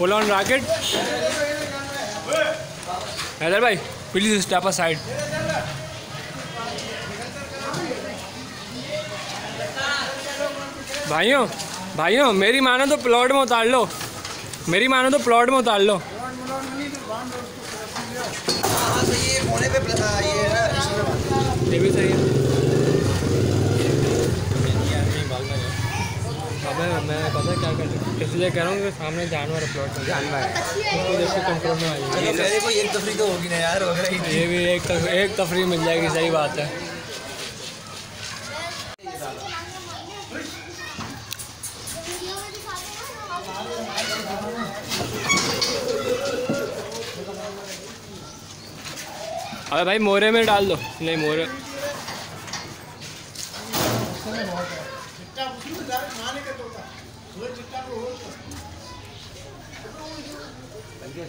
Full on rocket Haider भाई please step side भाइयों भाइयों मेरी मानो तो प्लॉट में उतार लो मेरी मानो तो प्लॉट में उतार लो हाँ हाँ है हाँ, है। ये भी सही है। अबे मैं पता है क्या कर रहा हूँ इसलिए कह रहा हूँ सामने जानवर प्लॉट में जानवर उसको देख के कंट्रोल में एक तफरी तो होगी ना यार हो ये भी एक तफ, एक तफरी मिल जाएगी सही बात है। अबे भाई मोरे में डाल दो। नहीं मोरे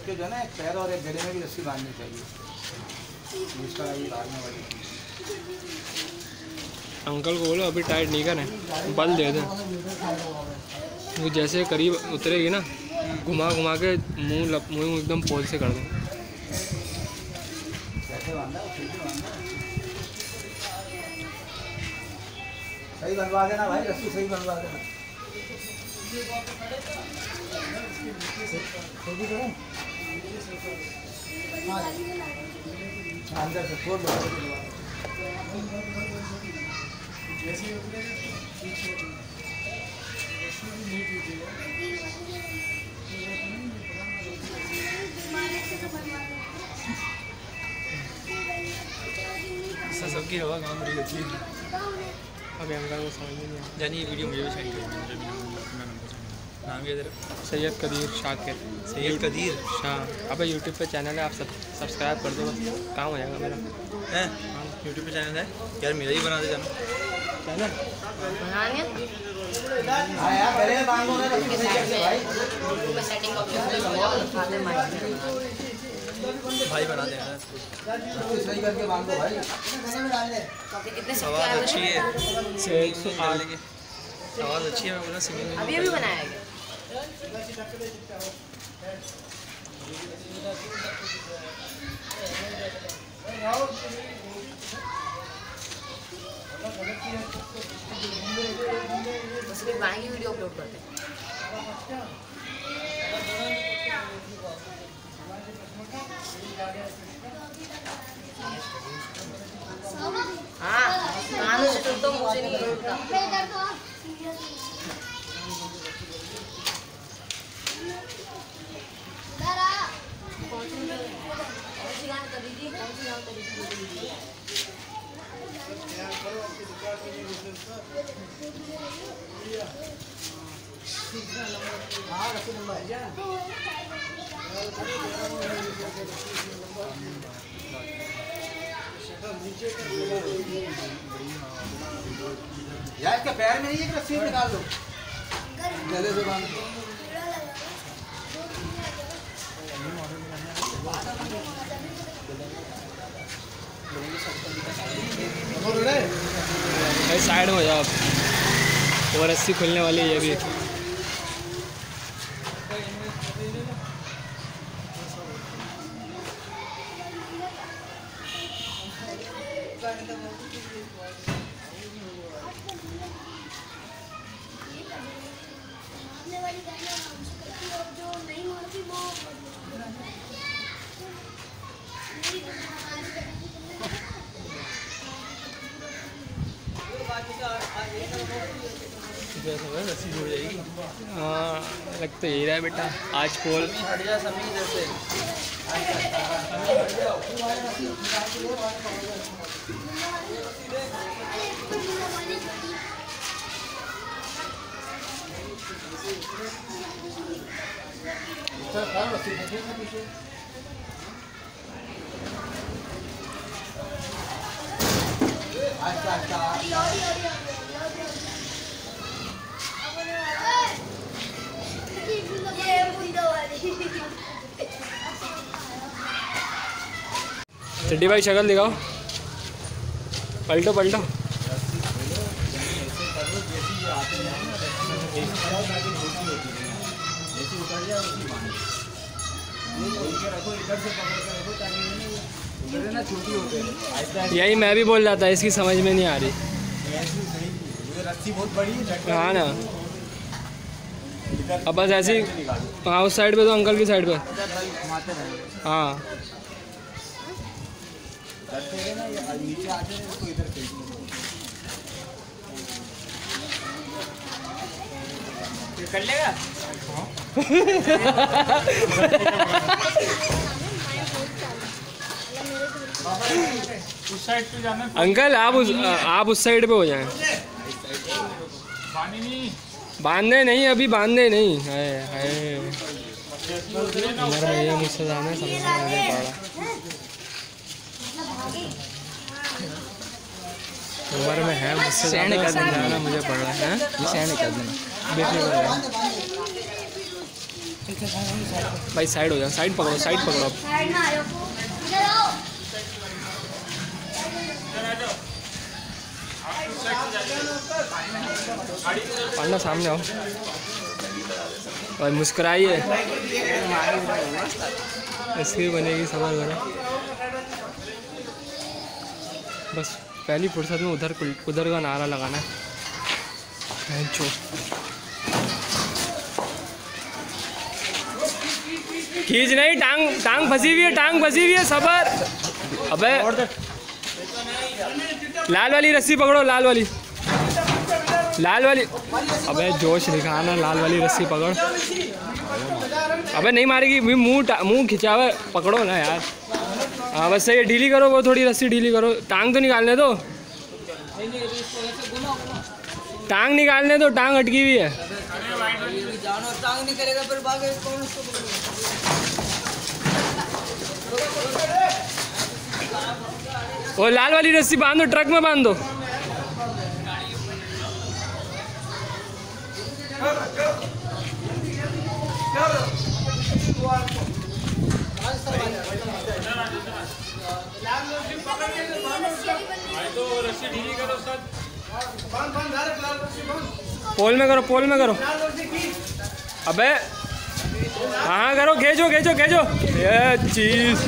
बल्कि इसके जो है ना एक पैर और एक गले में भी रस्सी बांधनी चाहिए। इसका वाली अंकल को बोलो अभी टाइट नहीं करें बल दे दें। वो जैसे करीब उतरेगी ना घुमा घुमा के मुँह लप मुँह एकदम पोल से कर दो। सही बनवा देना भाई रस्सी सही बनवा देना। करूँ? अंदर से खोल दो सबकी हवा काम रही होती है। अभी अंकल को समझ नहीं आया। जानी ये वीडियो मुझे भी सेंड भी नाम अपना नंबर सेंड नाम है तेरा? सैयद कदीर शाकिर। सैयद कदीर? हाँ। अबे यूट्यूब पे चैनल है आप सब सब्सक्राइब कर दो बस। काम हो जाएगा मेरा। है? यूट्यूब पे चैनल है? यार मेरा ही बना दे जाना। चैनल हाँ भाई भाई बना देना इसको रस्सी सही करके बांधो भाई आवाज़ अच्छी है। एक सौ सिंगिंग आठ के आवाज़ अच्छी है मैं बोला सिंगिंग अभी अभी बनाया गया बस फिर बनाएँगे वीडियो अपलोड करते हैं। हाँ कानों मुँह से नहीं टूटता कौन सी गाना कर रही थी हाँ यार इसके पैर में नहीं है कि रस्सी निकाल दो गले से बाँध दो। भाई साइड हो जाओ वो रस्सी खुलने वाली है ये भी। रस्सी जुड़ जाएगी हाँ लग तो यही रहा है बेटा। आज पोल। आस्ता आस्ता चड्डी भाई शक्ल दिखाओ पलटो पलटो रस्सी उतर जाए उसी बाँध नहीं खोल के रखो इधर से पकड़ के रखो ताकि ये नहीं उधर है ना भाई, शक्ल दिखाओ। पलटो पलटो। यही मैं भी बोल रहा था, इसकी समझ में नहीं आ रही। है। ना। अब बस ऐसे ही, उस साइड पे तो अंकल की साइड पे। हाँ। डरते रहे ना ये नीचे आते रहे इसको इधर खींच लो कर लेगा? उस साइड पे जाना अंकल आप उस आप उस साइड पे हो जाएँ। पानी नहीं। बांधने नहीं अभी बांधने नहीं। है है उमर भैया मुझसे जाना समझ में नहीं पड़ रहा उम्र में है मुझसे ज़्यादा समझाना मुझे पड़ रहा है। ये सहने कर देना देखने पड़ रहा है। भाई साइड हो जाओ साइड पकड़ो साइड पकड़ो। साइड में आयो इधर आओ पढ़ना सामने आओ। और मुस्कुराइए। इसकी बनेगी समझ बना बस। पहली फुर्सत में उधर उधर का नारा लगाना। है चो खींच नहीं टांग टांग फंसी हुई है टांग फंसी हुई है सबर। अबे लाल वाली रस्सी पकड़ो लाल वाली। लाल वाली। अबे जोश दिखाना लाल वाली रस्सी पकड़। अबे नहीं मारेगी मुँह मुँह खिंचा हुआ पकड़ो ना यार। हाँ बस सही है ढीली करो, वो थोड़ी रस्सी ढीली करो। टांग तो निकालने दो। टांग निकालने दो, टांग अटकी हुई है। वो लाल वाली रस्सी बाँध, ट्रक में बाँध। दो पोल में करो, पोल में करो। अबे हाँ करो, खींचो खींचो खींचो। ये चीज़।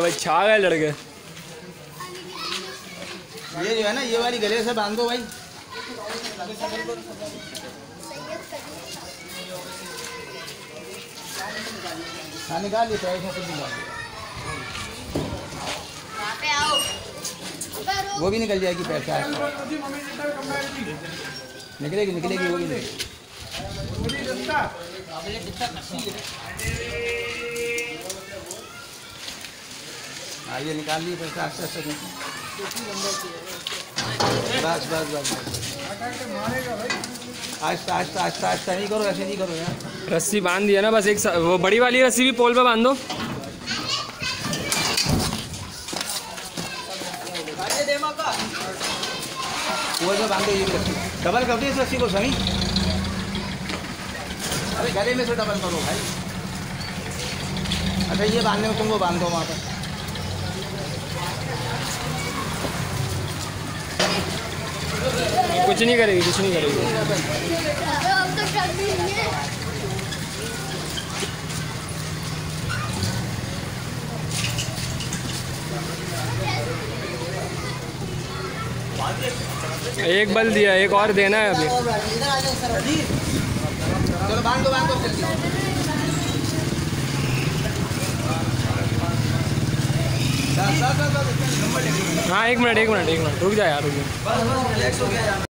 भाई, छा गए लड़के। ये जो है ना, ये वाली गले से बाँध भाई। हाँ निकाल से निकाल वो भी निकल जाएगी पैसा। निकलेगी निकलेगी, वो भी हाँ निकाल लिए पैसा निकाल। बस बस बस बस। आस्ता आस्ता आस्ता आस्ता नहीं करो ऐसे नहीं करो यार। रस्सी बाँध दिया ना बस एक वो बड़ी वाली रस्सी भी पोल पे दो बाँध दो डबल कर दो इस रस्सी को सही। अरे गले में से डबल करो भाई। अच्छा ये बांधने में तुमको बाँध दो वहाँ पर। कुछ नहीं करेगी कुछ नहीं करेगी। एक बल दिया एक और देना है अभी चलो बाँध दो बाँध दो जल्दी बस, बस, बस, बस, नंबर लिख लो। हाँ एक मिनट एक मिनट एक मिनट। रुक जाए यार रुक जा।